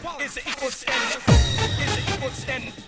It's an equal stand. It's an equal stand.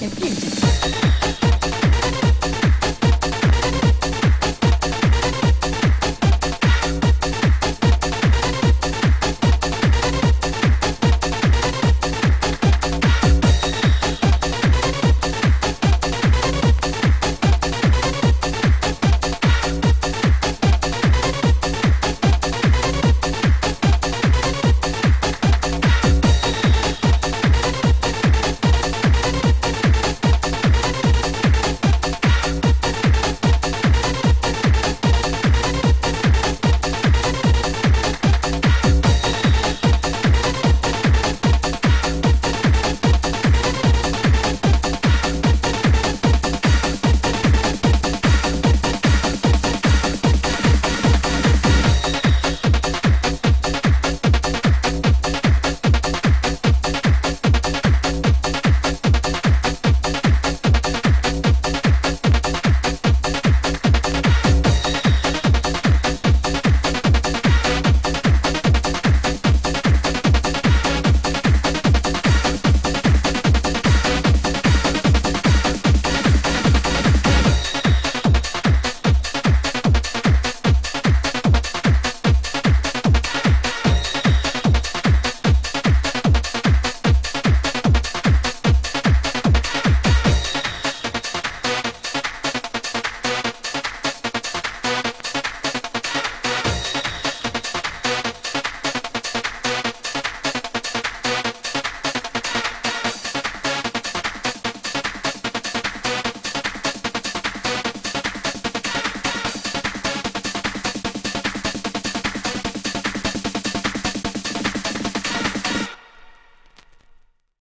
Yeah.